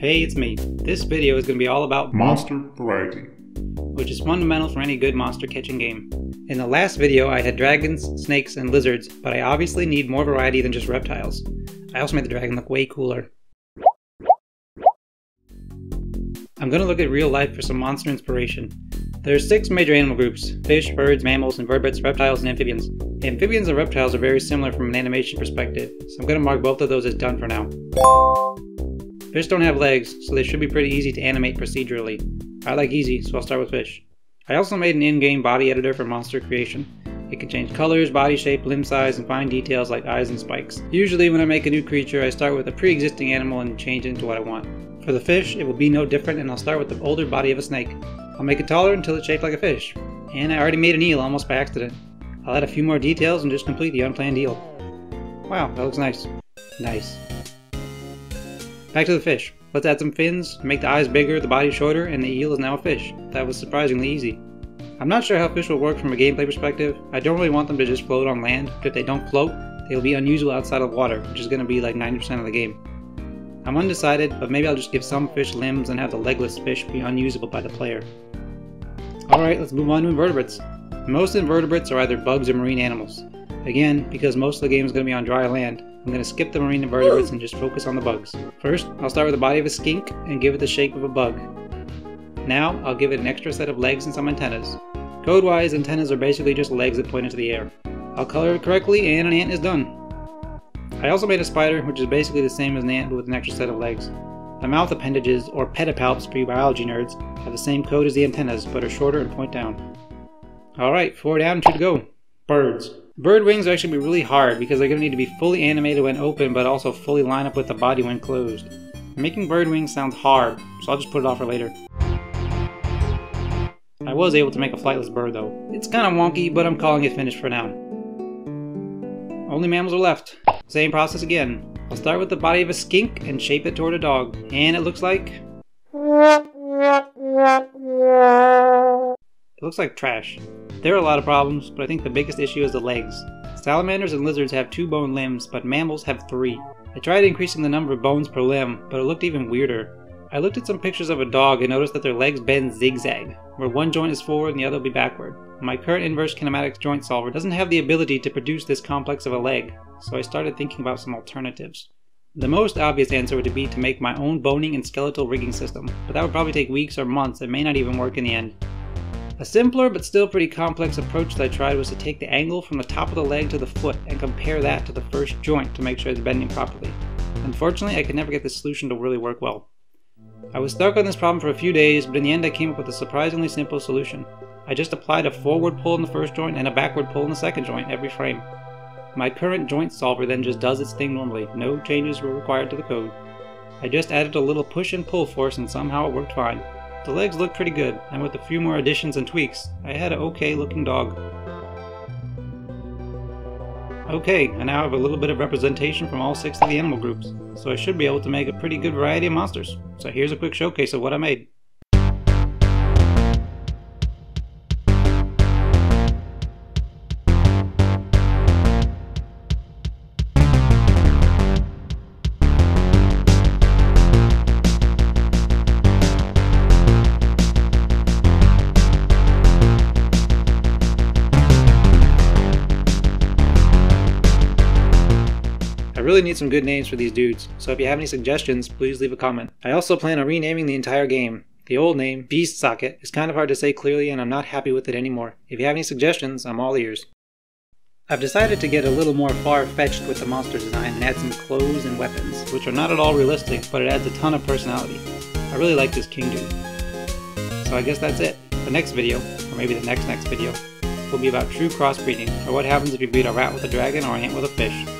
Hey, it's me. This video is going to be all about Monster variety. which is fundamental for any good monster catching game. In the last video, I had dragons, snakes, and lizards, but I obviously need more variety than just reptiles. I also made the dragon look way cooler. I'm going to look at real life for some monster inspiration. There are six major animal groups fish, birds, mammals, invertebrates, reptiles, and amphibians. Amphibians and reptiles are very similar from an animation perspective, so I'm going to mark both of those as done for now. Fish don't have legs, so they should be pretty easy to animate procedurally. I like easy, so I'll start with fish. I also made an in-game body editor for monster creation. It can change colors, body shape, limb size, and fine details like eyes and spikes. Usually when I make a new creature, I start with a pre-existing animal and change it into what I want. For the fish, it will be no different and I'll start with the older body of a snake. I'll make it taller until it's shaped like a fish. And I already made an eel almost by accident. I'll add a few more details and just complete the unplanned eel. Wow, that looks nice. Nice. Back to the fish. Let's add some fins, make the eyes bigger, the body shorter, and the eel is now a fish. That was surprisingly easy. I'm not sure how fish will work from a gameplay perspective. I don't really want them to just float on land, but if they don't float, they'll be unusable outside of water, which is going to be like 90% of the game. I'm undecided, but maybe I'll just give some fish limbs and have the legless fish be unusable by the player. Alright, let's move on to invertebrates. Most invertebrates are either bugs or marine animals. Again, because most of the game is going to be on dry land, I'm going to skip the marine invertebrates and just focus on the bugs. First, I'll start with the body of a skink and give it the shape of a bug. Now, I'll give it an extra set of legs and some antennas. Code-wise, antennas are basically just legs that point into the air. I'll color it correctly and an ant is done. I also made a spider, which is basically the same as an ant but with an extra set of legs. The mouth appendages, or pedipalps for you biology nerds, have the same code as the antennas, but are shorter and point down. Alright, four down, two to go. Birds. Bird wings will actually be really hard because they're going to need to be fully animated when open, but also fully line up with the body when closed. Making bird wings sounds hard, so I'll just put it off for later. I was able to make a flightless bird though. It's kinda wonky, but I'm calling it finished for now. Only mammals are left. Same process again. I'll start with the body of a skink and shape it toward a dog. And it looks like... Looks like trash. There are a lot of problems, but I think the biggest issue is the legs. Salamanders and lizards have two bone limbs, but mammals have three. I tried increasing the number of bones per limb, but it looked even weirder. I looked at some pictures of a dog and noticed that their legs bend zigzag, where one joint is forward and the other will be backward. My current inverse kinematics joint solver doesn't have the ability to produce this complex of a leg, so I started thinking about some alternatives. The most obvious answer would be to make my own boning and skeletal rigging system, but that would probably take weeks or months and may not even work in the end. A simpler but still pretty complex approach that I tried was to take the angle from the top of the leg to the foot and compare that to the first joint to make sure it's bending properly. Unfortunately, I could never get this solution to really work well. I was stuck on this problem for a few days, but in the end I came up with a surprisingly simple solution. I just applied a forward pull in the first joint and a backward pull in the second joint every frame. My current joint solver then just does its thing normally, no changes were required to the code. I just added a little push and pull force and somehow it worked fine. The legs look pretty good, and with a few more additions and tweaks, I had an okay looking dog. Okay, I now have a little bit of representation from all six of the animal groups, so I should be able to make a pretty good variety of monsters. So here's a quick showcase of what I made. I really need some good names for these dudes, so if you have any suggestions, please leave a comment. I also plan on renaming the entire game. The old name, Beast Socket, is kind of hard to say clearly and I'm not happy with it anymore. If you have any suggestions, I'm all ears. I've decided to get a little more far-fetched with the monster design and add some clothes and weapons, which are not at all realistic, but it adds a ton of personality. I really like this king dude. So I guess that's it. The next video, or maybe the next next video, will be about true crossbreeding, or what happens if you breed a rat with a dragon or an ant with a fish.